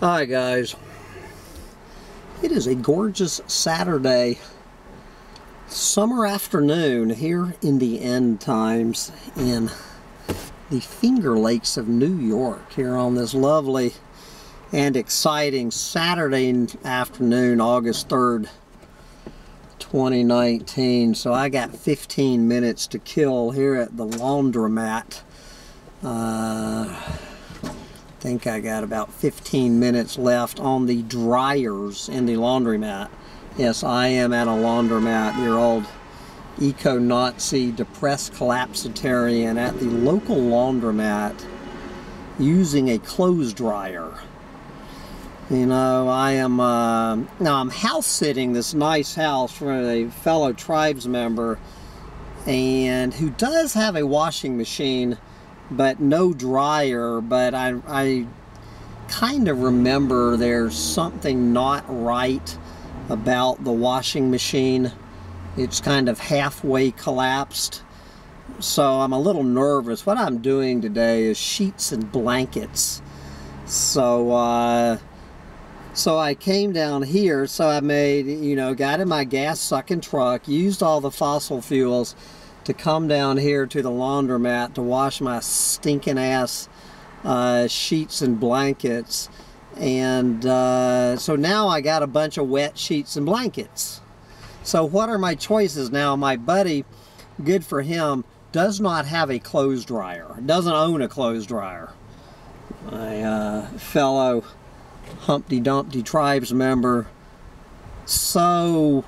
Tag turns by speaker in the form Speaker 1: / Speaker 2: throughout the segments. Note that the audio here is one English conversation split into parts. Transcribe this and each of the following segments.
Speaker 1: Hi guys. It is a gorgeous Saturday summer afternoon here in the end times in the Finger Lakes of New York here on this lovely and exciting Saturday afternoon, August 3rd, 2019. So I got 15 minutes to kill here at the laundromat. Uh, think I got about 15 minutes left on the dryers in the laundromat. Yes, I am at a laundromat, your old eco-Nazi depressed collapsitarian at the local laundromat using a clothes dryer. You know, I am, uh, now I'm house sitting this nice house for a fellow tribes member and who does have a washing machine but no dryer but I, I kind of remember there's something not right about the washing machine. It's kind of halfway collapsed. So I'm a little nervous. What I'm doing today is sheets and blankets. So uh, so I came down here so I made you know got in my gas sucking truck used all the fossil fuels to come down here to the laundromat to wash my stinking ass uh, sheets and blankets. And uh, so now I got a bunch of wet sheets and blankets. So what are my choices now? My buddy, good for him, does not have a clothes dryer. Doesn't own a clothes dryer. My uh, fellow Humpty Dumpty tribes member. So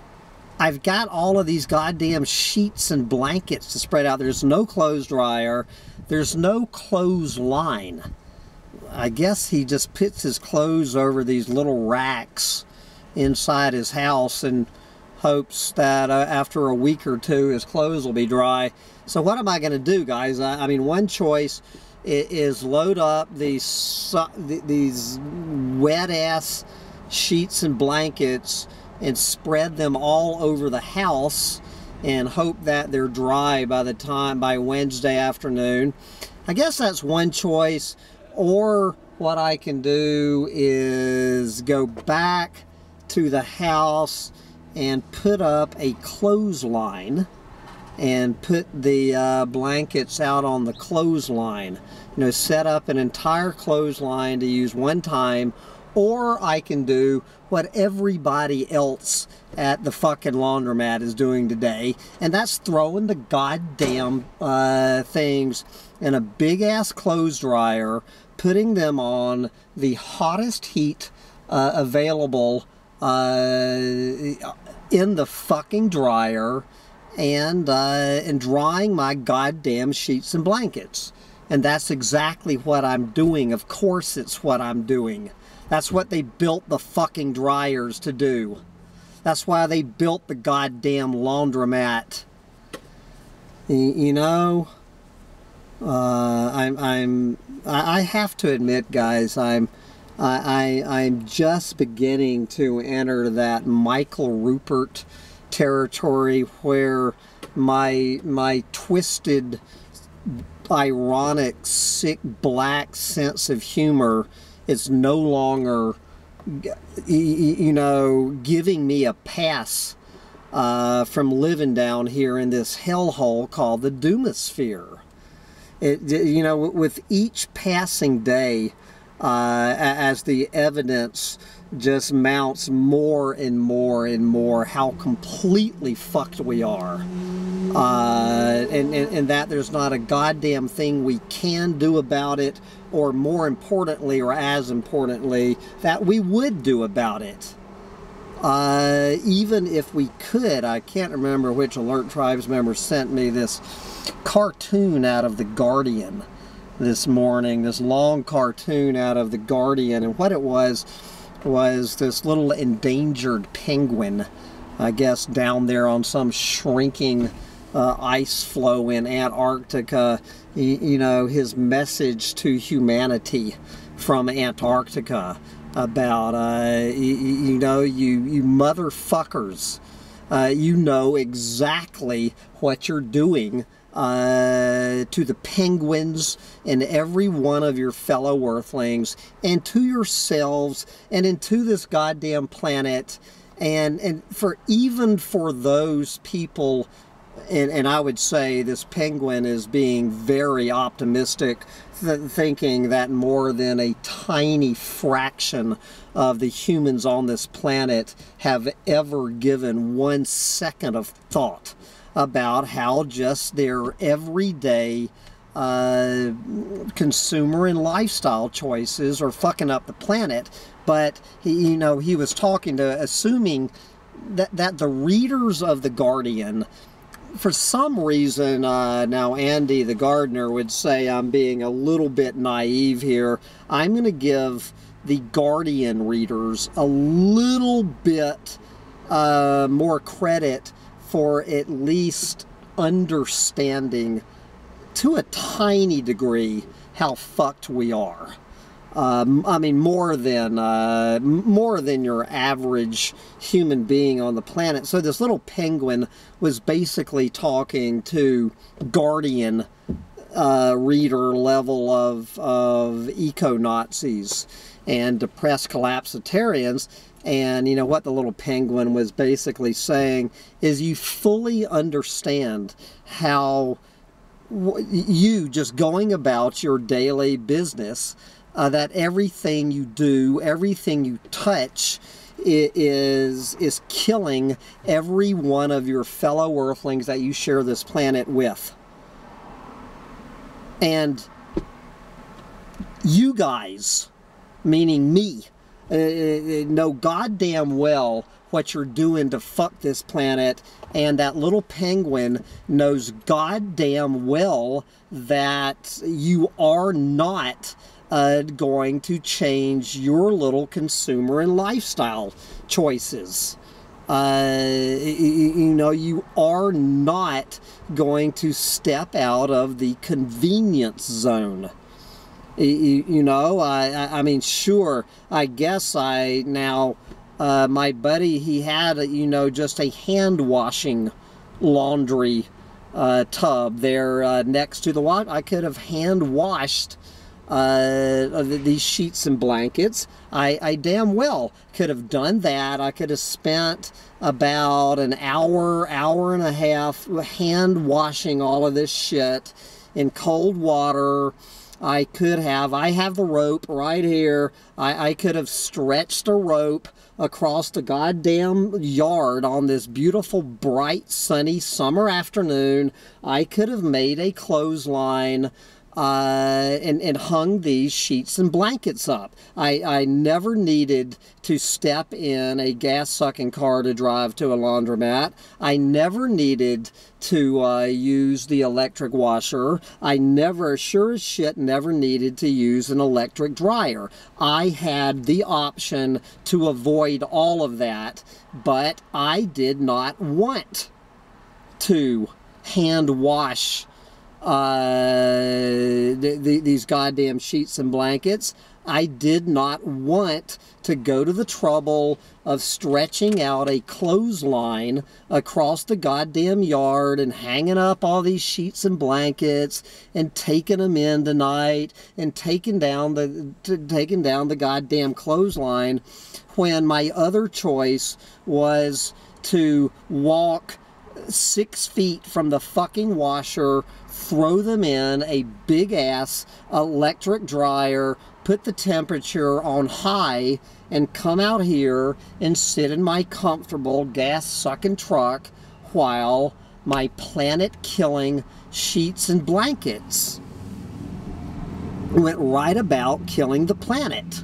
Speaker 1: I've got all of these goddamn sheets and blankets to spread out. There's no clothes dryer. There's no clothes line. I guess he just puts his clothes over these little racks inside his house and hopes that uh, after a week or two his clothes will be dry. So what am I going to do, guys? I, I, mean, one choice is load up these these wet ass sheets and blankets and spread them all over the house and hope that they're dry by the time by Wednesday afternoon. I guess that's one choice or what I can do is go back to the house and put up a clothesline and put the uh, blankets out on the clothesline. You know, set up an entire clothesline to use one time or I can do what everybody else at the fucking laundromat is doing today, and that's throwing the goddamn uh, things in a big ass clothes dryer, putting them on the hottest heat uh, available uh, in the fucking dryer, and uh, and drying my goddamn sheets and blankets. And that's exactly what I'm doing. Of course, it's what I'm doing. That's what they built the fucking dryers to do. That's why they built the goddamn laundromat. You know, uh, I'm, I'm, I have to admit, guys, I'm, I, I, I'm just beginning to enter that Michael Ruppert territory where my, my twisted, ironic, sick, black sense of humor it's no longer, you know, giving me a pass uh, from living down here in this hellhole called the Doomosphere. It, you know, with each passing day, uh, as the evidence just mounts more and more and more how completely fucked we are. Uh, and, and, and, that there's not a goddamn thing we can do about it, or more importantly, or as importantly, that we would do about it. Uh, even if we could, I can't remember which Alert Tribes member sent me this cartoon out of The Guardian this morning, this long cartoon out of The Guardian, and what it was was this little endangered penguin, I guess, down there on some shrinking uh, ice floe in Antarctica. You, you, know, his message to humanity from Antarctica about, uh, you, you, know, you, you motherfuckers, uh, you know exactly what you're doing uh, to the penguins and every one of your fellow earthlings and to yourselves and into this goddamn planet and and for even for those people and, and I would say this penguin is being very optimistic, th thinking that more than a tiny fraction of the humans on this planet have ever given one second of thought about how just their everyday uh, consumer and lifestyle choices are fucking up the planet. But he, you know, he was talking to assuming that that the readers of the Guardian for some reason, uh, now Andy the gardener would say I'm being a little bit naive here. I'm going to give the Guardian readers a little bit uh, more credit for at least understanding to a tiny degree how fucked we are. Um, I mean, more than uh, more than your average human being on the planet. So this little penguin was basically talking to Guardian uh, reader level of of eco Nazis and depressed collapsitarians. And you know what the little penguin was basically saying is you fully understand how you just going about your daily business uh, that everything you do, everything you touch, is is killing every one of your fellow earthlings that you share this planet with. And you guys, meaning me, uh, uh know goddamn well what you're doing to fuck this planet and that little penguin knows goddamn well that you are not uh, going to change your little consumer and lifestyle choices. Uh, you know, you are not going to step out of the convenience zone. You, know, I, I mean, sure, I guess I now, uh, my buddy, he had, you know, just a hand washing laundry uh, tub there uh, next to the water. I could have hand washed uh, these sheets and blankets. I, I damn well could have done that. I could have spent about an hour, hour and a half hand washing all of this shit in cold water. I could have, I have the rope right here. I, I could have stretched a rope across the goddamn yard on this beautiful, bright, sunny summer afternoon. I could have made a clothesline uh, and, and hung these sheets and blankets up. I, I never needed to step in a gas sucking car to drive to a laundromat. I never needed to uh, use the electric washer. I never, sure as shit, never needed to use an electric dryer. I had the option to avoid all of that, but I did not want to hand wash uh, the, the, these goddamn sheets and blankets. I did not want to go to the trouble of stretching out a clothesline across the goddamn yard and hanging up all these sheets and blankets and taking them in tonight and taking down the taking down the goddamn clothesline when my other choice was to walk six feet from the fucking washer throw them in a big ass electric dryer, put the temperature on high, and come out here and sit in my comfortable gas sucking truck while my planet killing sheets and blankets went right about killing the planet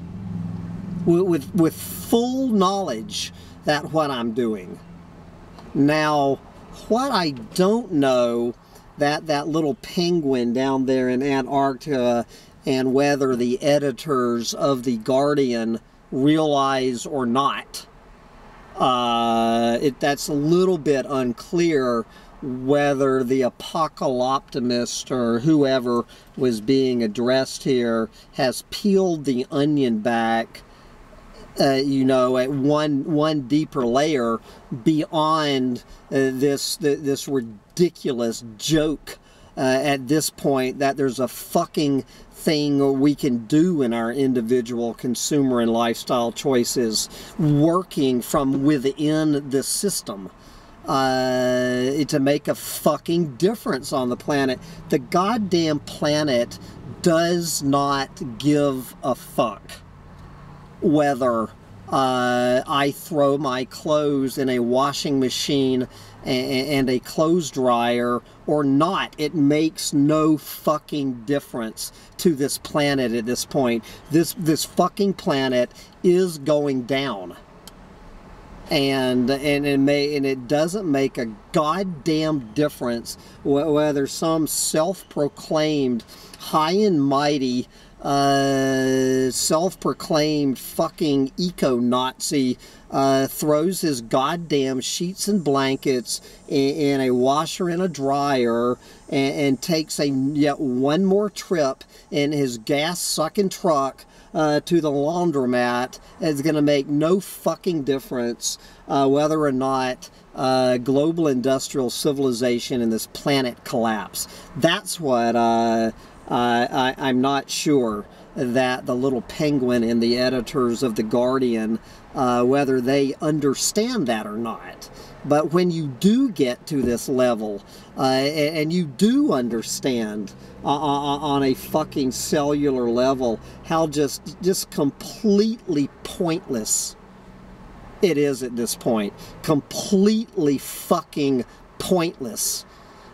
Speaker 1: with, with, with full knowledge that what I'm doing. Now, what I don't know that that little penguin down there in Antarctica and whether the editors of the Guardian realize or not. Uh, it, that's a little bit unclear whether the apocalyptimist or whoever was being addressed here has peeled the onion back uh, you know, at one one deeper layer beyond uh, this this ridiculous joke uh, at this point that there's a fucking thing we can do in our individual consumer and lifestyle choices working from within the system uh, to make a fucking difference on the planet. The goddamn planet does not give a fuck whether uh, I throw my clothes in a washing machine and, a clothes dryer or not. It makes no fucking difference to this planet at this point. This this fucking planet is going down. And and it may and it doesn't make a goddamn difference whether some self-proclaimed high and mighty uh, self-proclaimed fucking eco-Nazi uh, throws his goddamn sheets and blankets in, in a washer and a dryer and, and, takes a yet one more trip in his gas-sucking truck uh, to the laundromat is going to make no fucking difference uh, whether or not uh, global industrial civilization and this planet collapse. That's what uh, I, I'm not sure that the little penguin and the editors of The Guardian, uh, whether they understand that or not. But when you do get to this level, uh, and you do understand uh, uh, uh, on a fucking cellular level how just just completely pointless it is at this point, completely fucking pointless.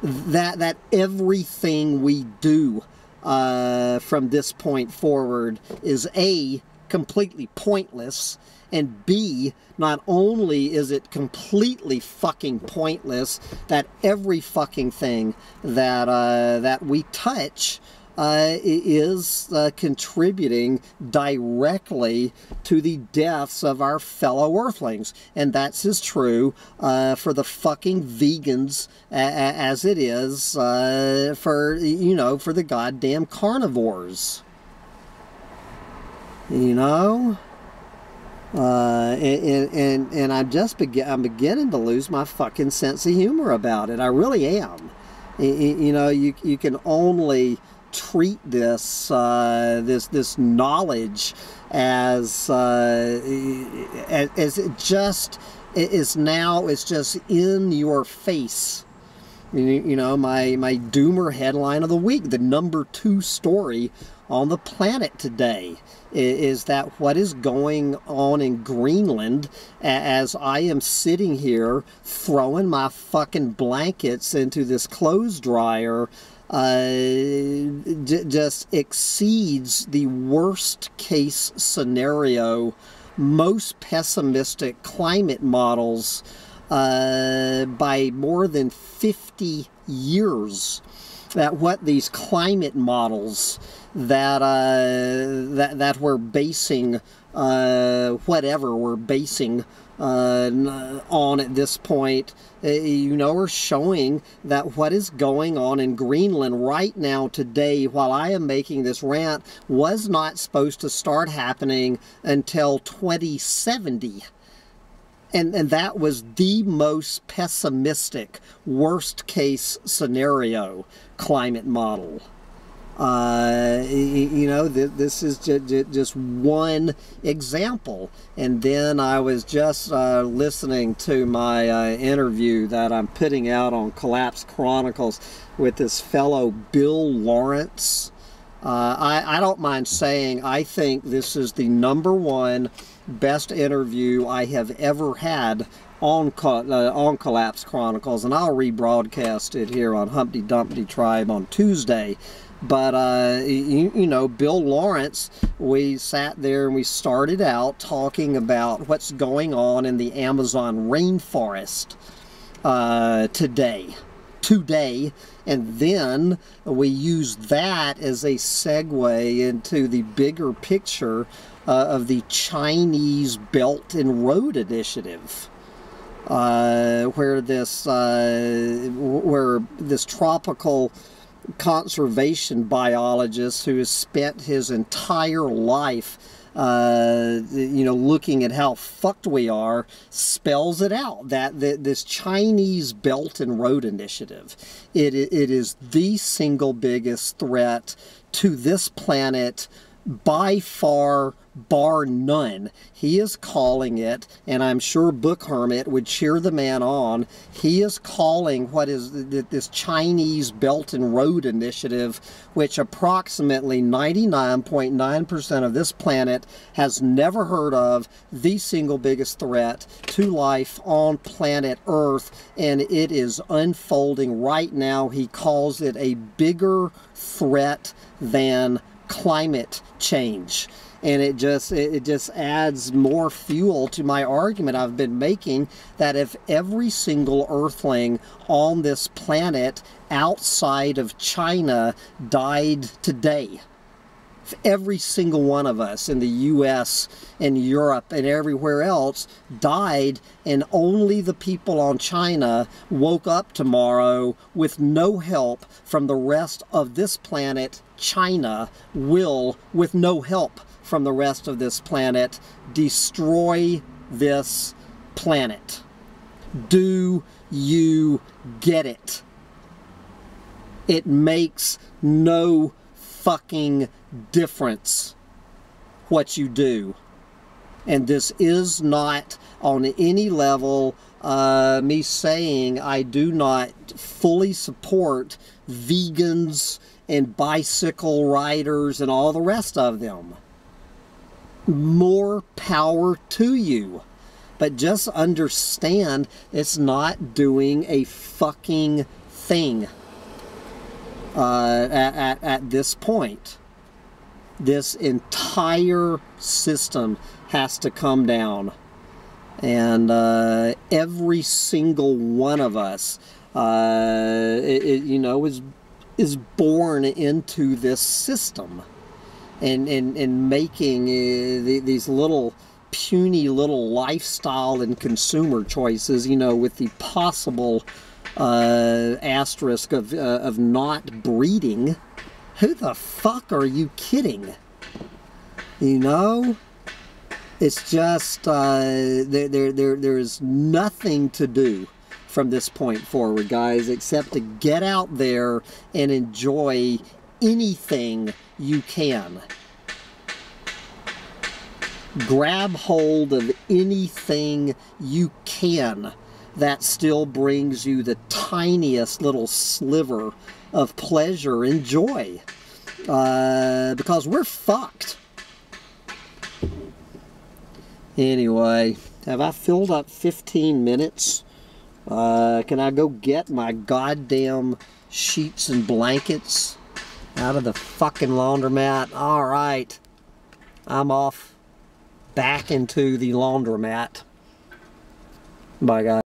Speaker 1: That that everything we do uh, from this point forward is A, completely pointless, and B, not only is it completely fucking pointless that every fucking thing that, uh, that we touch uh, is uh, contributing directly to the deaths of our fellow earthlings. And that's as true uh, for the fucking vegans as it is uh, for, you know, for the goddamn carnivores. You know? Uh, and, and, and I'm just begin, I'm beginning to lose my fucking sense of humor about it. I really am. You know, you, you can only treat this uh, this this knowledge as uh, as it just it is now it's just in your face. You know my my doomer headline of the week the number two story on the planet today is that what is going on in Greenland as I am sitting here throwing my fucking blankets into this clothes dryer uh, just exceeds the worst case scenario, most pessimistic climate models uh, by more than 50 years. That what these climate models that uh, that that we're basing uh, whatever we're basing uh, on at this point, uh, you know, are showing that what is going on in Greenland right now today, while I am making this rant, was not supposed to start happening until 2070. And, and that was the most pessimistic, worst case scenario climate model. Uh, you know, th this is just one example. And then I was just uh, listening to my uh, interview that I'm putting out on Collapse Chronicles with this fellow Bill Laurance. Uh, I, I don't mind saying I think this is the number one best interview I have ever had on uh, on Collapse Chronicles, and I'll rebroadcast it here on Humpty Dumpty Tribe on Tuesday. But, uh, you, you, know, Bill Laurance, we sat there and we started out talking about what's going on in the Amazon rainforest uh, today. Today. And then we used that as a segue into the bigger picture uh, of the Chinese Belt and Road Initiative. Uh, where this uh, where this tropical conservation biologist who has spent his entire life uh, you know, looking at how fucked we are, spells it out. That, that this Chinese Belt and Road Initiative, it, it is the single biggest threat to this planet by far bar none. He is calling it, and I'm sure Book Hermit would cheer the man on. He is calling what is this Chinese Belt and Road Initiative, which approximately 99.9% of this planet has never heard of, the single biggest threat to life on planet Earth, and it is unfolding right now. He calls it a bigger threat than climate change and it just it just adds more fuel to my argument I've been making that if every single earthling on this planet outside of China died today every single one of us in the US and Europe and everywhere else died and only the people on China woke up tomorrow with no help from the rest of this planet China will with no help from the rest of this planet. Destroy this planet. Do you get it? It makes no fucking difference what you do. And this is not on any level uh, me saying I do not fully support vegans and bicycle riders and all the rest of them more power to you. But just understand it's not doing a fucking thing uh, at, at, at this point. This entire system has to come down. And uh, every single one of us, uh, it, it, you know, is, is born into this system and, and, and making uh, the, these little puny little lifestyle and consumer choices, you know, with the possible uh, asterisk of, uh, of not breeding. Who the fuck are you kidding? You know? It's just, uh, there, there, there, there's nothing to do from this point forward, guys, except to get out there and enjoy anything you can. Grab hold of anything you can that still brings you the tiniest little sliver of pleasure and joy. Uh, because we're fucked. Anyway, have I filled up 15 minutes? Uh, can I go get my goddamn sheets and blankets? Out of the fucking laundromat. All right, I'm off back into the laundromat. Bye, guys.